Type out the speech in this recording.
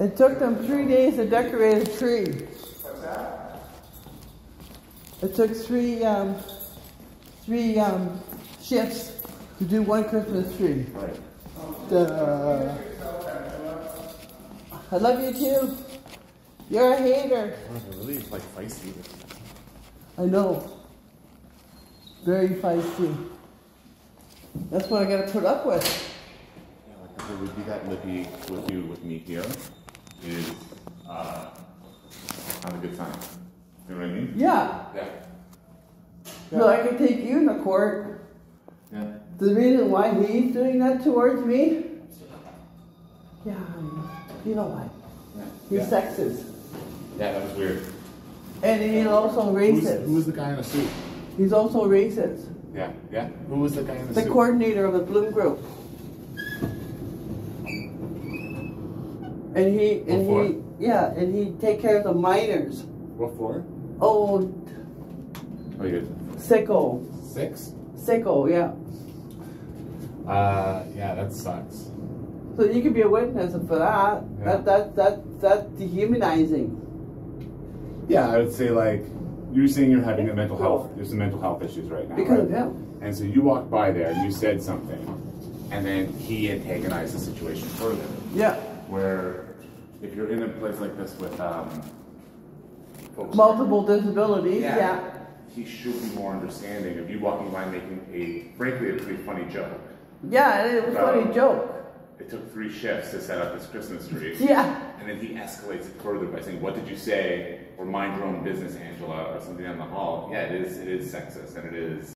It took them three days to decorate a tree. It took three um, three um, shifts to do one Christmas tree. Right. Duh. I love you too. You're a hater. Oh, really like feisty. I know. Very feisty. That's what I gotta put up with. Yeah, like would be that lippy with you with me here is uh not a good sign. You know what I mean? Yeah. Yeah. So I can take you to court. Yeah. The reason why he's doing that towards me? Yeah, you know why. Yeah. He's yeah. sexist. yeah, that was weird. And he's also Who's, racist. who was the guy in the suit? He's also racist. Yeah, yeah. Who was the guy in the, The suit? The coordinator of the Bloom Group. And he and What he yeah, and he take care of the miners. What floor? Oh Oh you sicko. Six? Sicko, yeah. Uh, yeah, that sucks. So you could be a witness for that. Yeah. That that that that's dehumanizing. Yeah, I would say like you're saying you're having a mental health there's some mental health issues right now. Because right? of him. And so you walked by there and you said something and then he antagonized the situation further. Yeah. Where if you're in a place like this with um folks Multiple disabilities, Yeah. yeah. he should be more understanding of you walking by making a frankly a pretty funny joke. Yeah, and it was a funny Um, joke. It took three shifts to set up this Christmas tree. Yeah. And then he escalates it further by saying, "What did you say?" or "Mind your own business, Angela," or something down the hall. Yeah, it is. It is sexist, and it is.